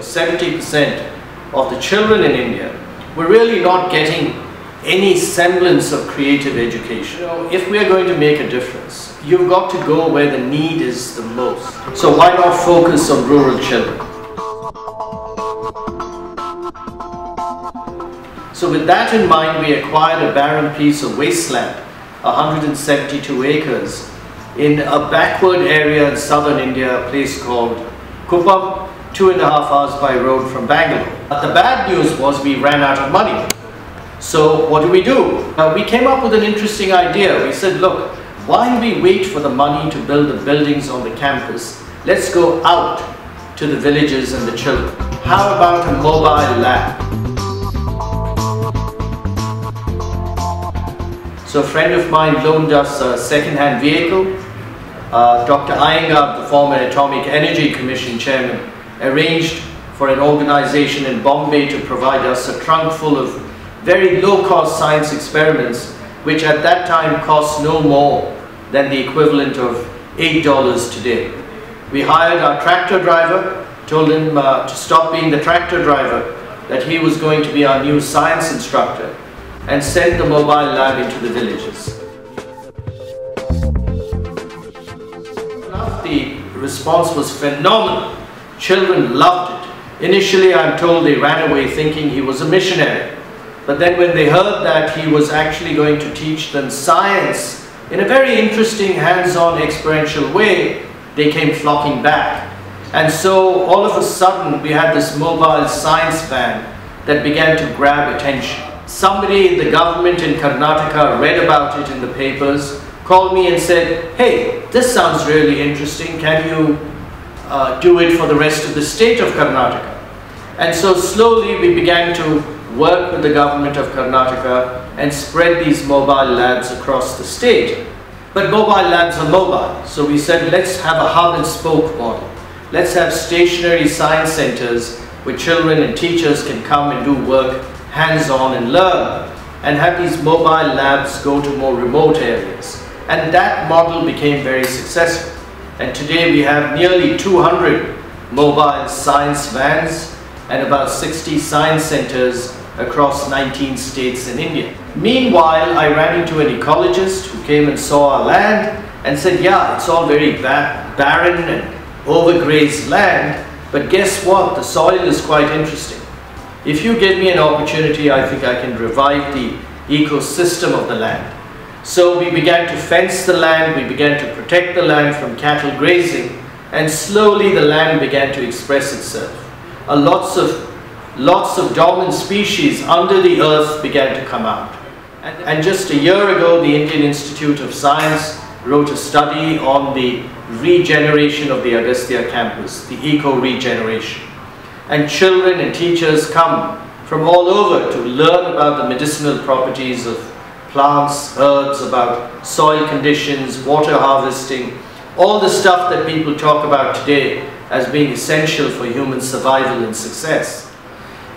or 70% of the children in India were really not getting any semblance of creative education. You know, if we are going to make a difference, you've got to go where the need is the most. So why not focus on rural children? So with that in mind, we acquired a barren piece of wasteland, 172 acres, in a backward area in southern India, a place called Kuppam, two and a half hours by road from Bangalore. But the bad news was we ran out of money. So what do we do? Uh, we came up with an interesting idea. We said, look, while we wait for the money to build the buildings on the campus? Let's go out to the villages and the children. How about a mobile lab? So a friend of mine loaned us a second-hand vehicle. Uh, Dr. Iyengar, the former Atomic Energy Commission chairman, arranged for an organization in Bombay to provide us a trunk full of very low-cost science experiments, which at that time cost no more than the equivalent of $8 today. We hired our tractor driver, told him uh, to stop being the tractor driver, that he was going to be our new science instructor, and sent the mobile lab into the villages. The response was phenomenal. Children loved it. Initially, I'm told they ran away thinking he was a missionary. But then when they heard that he was actually going to teach them science in a very interesting, hands-on, experiential way, they came flocking back. And so all of a sudden, we had this mobile science van that began to grab attention. Somebody in the government in Karnataka read about it in the papers, called me and said, hey, this sounds really interesting. Can you uh, do it for the rest of the state of Karnataka. And so slowly we began to work with the government of Karnataka and spread these mobile labs across the state. But mobile labs are mobile, so we said let's have a hub and spoke model. Let's have stationary science centers where children and teachers can come and do work hands-on and learn and have these mobile labs go to more remote areas. And that model became very successful. And today we have nearly 200 mobile science vans and about 60 science centers across 19 states in India. Meanwhile, I ran into an ecologist who came and saw our land and said, yeah, it's all very ba barren and overgrazed land, but guess what? The soil is quite interesting. If you give me an opportunity, I think I can revive the ecosystem of the land. So we began to fence the land, we began to protect the land from cattle grazing, and slowly the land began to express itself. A lots of lots of dormant species under the earth began to come out. And, and just a year ago, the Indian Institute of Science wrote a study on the regeneration of the Agastya campus, the eco-regeneration. And children and teachers come from all over to learn about the medicinal properties of plants, herbs, about soil conditions, water harvesting, all the stuff that people talk about today as being essential for human survival and success.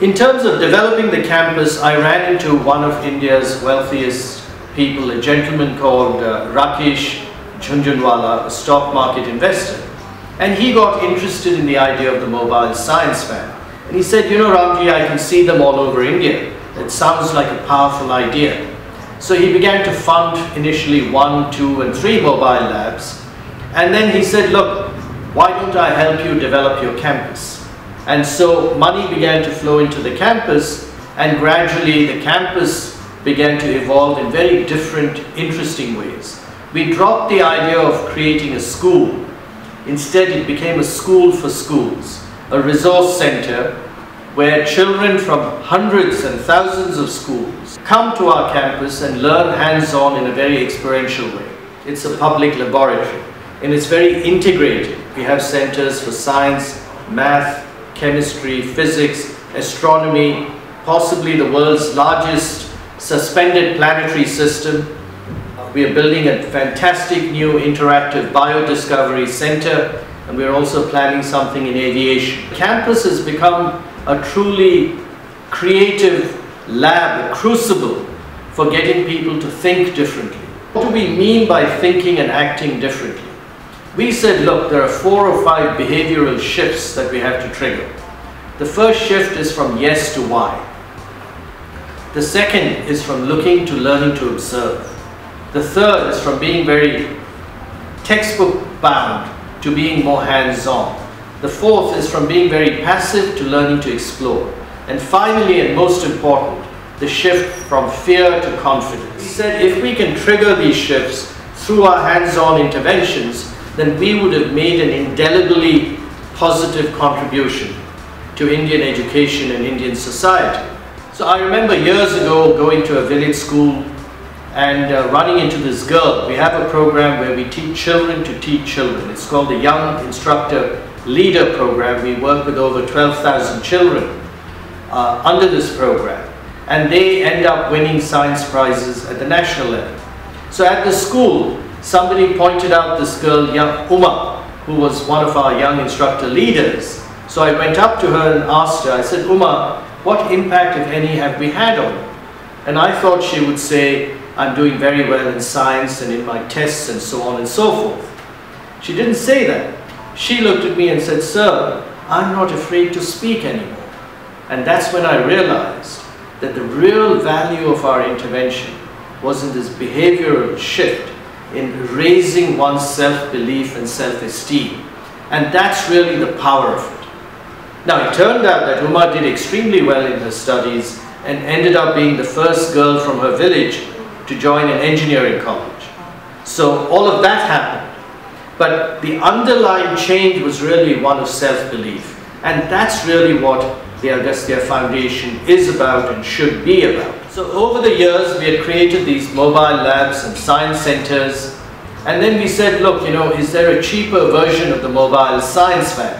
In terms of developing the campus, I ran into one of India's wealthiest people, a gentleman called uh, Rakesh Jhunjhunwala, a stock market investor. And he got interested in the idea of the mobile science van. And he said, you know Ramji, I can see them all over India. It sounds like a powerful idea. So he began to fund initially one, two, and three mobile labs. And then he said, look, why don't I help you develop your campus? And so money began to flow into the campus, and gradually the campus began to evolve in very different, interesting ways. We dropped the idea of creating a school. Instead, it became a school for schools, a resource center where children from hundreds and thousands of schools come to our campus and learn hands-on in a very experiential way. It's a public laboratory and it's very integrated. We have centers for science, math, chemistry, physics, astronomy, possibly the world's largest suspended planetary system. We are building a fantastic new interactive biodiscovery center and we're also planning something in aviation. Campus has become a truly creative lab, a crucible for getting people to think differently. What do we mean by thinking and acting differently? We said, look, there are four or five behavioral shifts that we have to trigger. The first shift is from yes to why. The second is from looking to learning to observe. The third is from being very textbook bound to being more hands-on. The fourth is from being very passive to learning to explore. And finally, and most important, the shift from fear to confidence. He said if we can trigger these shifts through our hands-on interventions, then we would have made an indelibly positive contribution to Indian education and Indian society. So I remember years ago going to a village school and uh, running into this girl. We have a program where we teach children to teach children. It's called the Young Instructor Leader Program. We work with over 12,000 children uh, under this program. And they end up winning science prizes at the national level. So at the school, somebody pointed out this girl, young Uma, who was one of our young instructor leaders. So I went up to her and asked her, I said, Uma, what impact, if any, have we had on you? And I thought she would say, I'm doing very well in science and in my tests and so on and so forth. She didn't say that. She looked at me and said, Sir, I'm not afraid to speak anymore. And that's when I realized that the real value of our intervention was in this behavioral shift in raising one's self-belief and self-esteem. And that's really the power of it. Now, it turned out that Uma did extremely well in her studies and ended up being the first girl from her village to join an engineering college. So all of that happened. But the underlying change was really one of self-belief. And that's really what the Agastya Foundation is about and should be about. So over the years, we had created these mobile labs and science centers. And then we said, look, you know, is there a cheaper version of the mobile science van?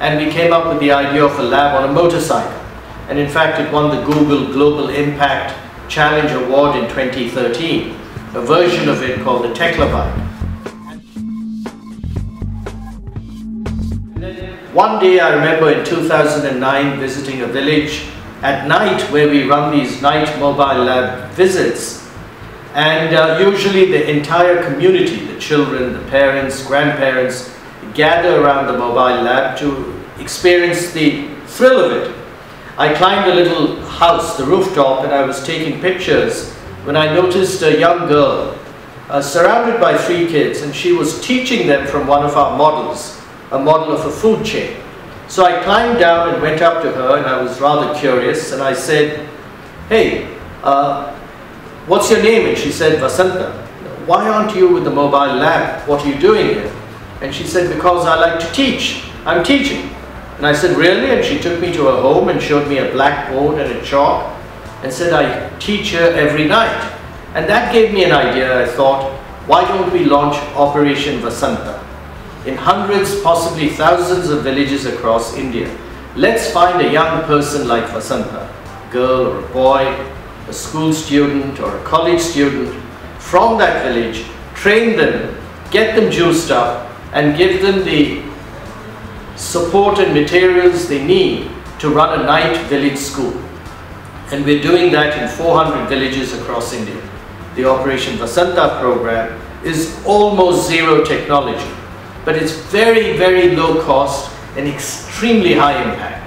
And we came up with the idea of a lab on a motorcycle. And in fact, it won the Google Global Impact Challenge Award in 2013, a version of it called the Teklabike. One day I remember in 2009 visiting a village at night where we run these night mobile lab visits and uh, usually the entire community, the children, the parents, grandparents gather around the mobile lab to experience the thrill of it I climbed a little house, the rooftop, and I was taking pictures when I noticed a young girl uh, surrounded by three kids and she was teaching them from one of our models, a model of a food chain. So I climbed down and went up to her and I was rather curious and I said, hey, uh, what's your name? And she said, Vasanta. Why aren't you with the mobile lab? What are you doing here? And she said, because I like to teach. I'm teaching. And I said, really? And she took me to her home and showed me a blackboard and a chalk and said, I teach her every night. And that gave me an idea. I thought, why don't we launch Operation Vasanta? In hundreds, possibly thousands of villages across India. Let's find a young person like Vasanta, a girl or a boy, a school student or a college student from that village, train them, get them juiced up and give them the support and materials they need to run a night village school. And we're doing that in 400 villages across India. The Operation Vasanta program is almost zero technology, but it's very, very low cost and extremely high impact.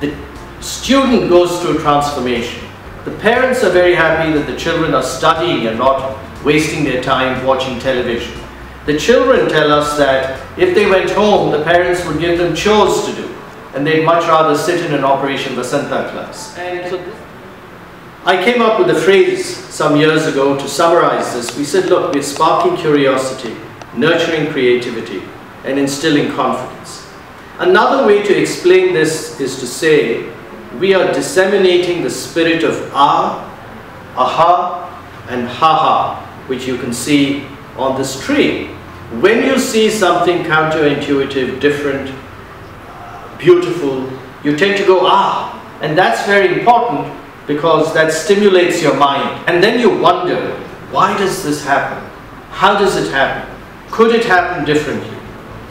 The student goes through transformation. The parents are very happy that the children are studying and not wasting their time watching television. The children tell us that if they went home, the parents would give them chores to do, and they'd much rather sit in an Operation Vasanta class. I came up with a phrase some years ago to summarize this. We said, look, we're sparking curiosity, nurturing creativity, and instilling confidence. Another way to explain this is to say, we are disseminating the spirit of ah, aha, and ha-ha, which you can see on this tree. When you see something counterintuitive, different, beautiful, you tend to go, ah, and that's very important because that stimulates your mind. And then you wonder, why does this happen? How does it happen? Could it happen differently?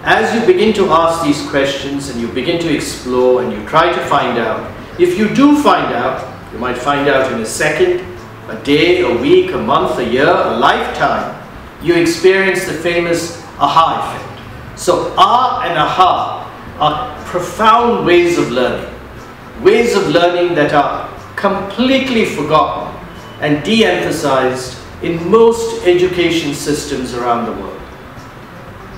As you begin to ask these questions and you begin to explore and you try to find out, if you do find out, you might find out in a second, a day, a week, a month, a year, a lifetime, you experience the famous aha effect. So ah and aha are profound ways of learning. Ways of learning that are completely forgotten and de-emphasized in most education systems around the world.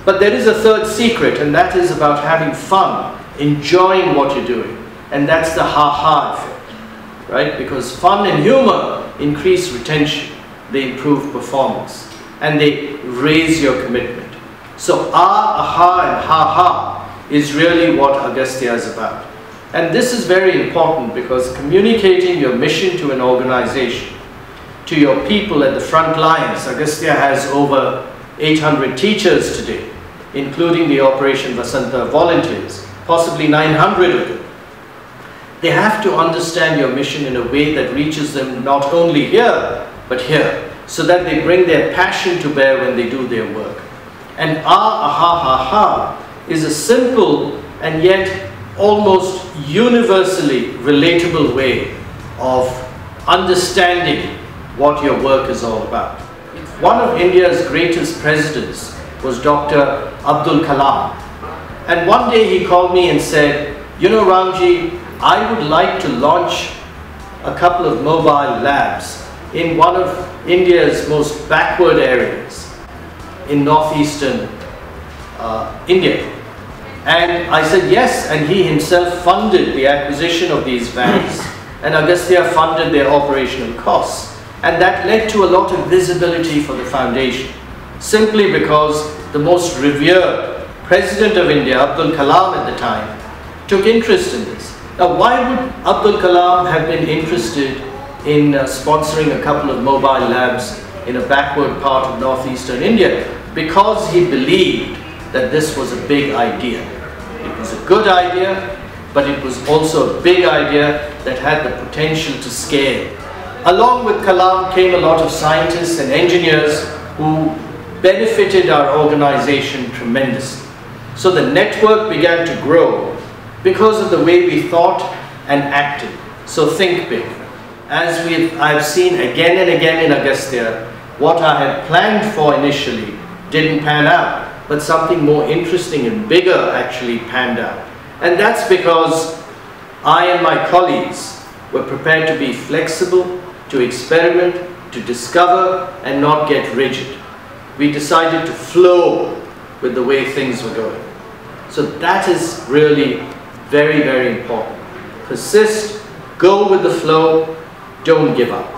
But there is a third secret and that is about having fun, enjoying what you're doing. And that's the ha-ha effect, right? Because fun and humor increase retention, they improve performance, and they raise your commitment. So ah, aha, and ha-ha is really what Agastya is about. And this is very important because communicating your mission to an organization, to your people at the front lines, Agastya has over 800 teachers today, including the Operation Vasanta volunteers, possibly 900 of them. They have to understand your mission in a way that reaches them not only here, but here, so that they bring their passion to bear when they do their work. And ah, aha, ha, ha is a simple and yet almost universally relatable way of understanding what your work is all about. One of India's greatest presidents was Dr. Abdul Kalam. And one day he called me and said, you know Ramji, I would like to launch a couple of mobile labs in one of India's most backward areas in northeastern uh, India. And I said yes, and he himself funded the acquisition of these vans, and Agastya funded their operational costs. And that led to a lot of visibility for the foundation, simply because the most revered President of India, Abdul Kalam at the time, took interest in this. Now, why would Abdul Kalam have been interested in uh, sponsoring a couple of mobile labs in a backward part of northeastern India? Because he believed that this was a big idea. It was a good idea, but it was also a big idea that had the potential to scale. Along with Kalam came a lot of scientists and engineers who benefited our organization tremendously. So the network began to grow because of the way we thought and acted. So think big. As we've, I've seen again and again in Agastya, what I had planned for initially didn't pan out, but something more interesting and bigger actually panned out. And that's because I and my colleagues were prepared to be flexible, to experiment, to discover, and not get rigid. We decided to flow with the way things were going. So that is really very, very important. Persist, go with the flow, don't give up.